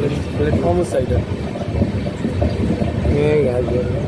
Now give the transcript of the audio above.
platform side है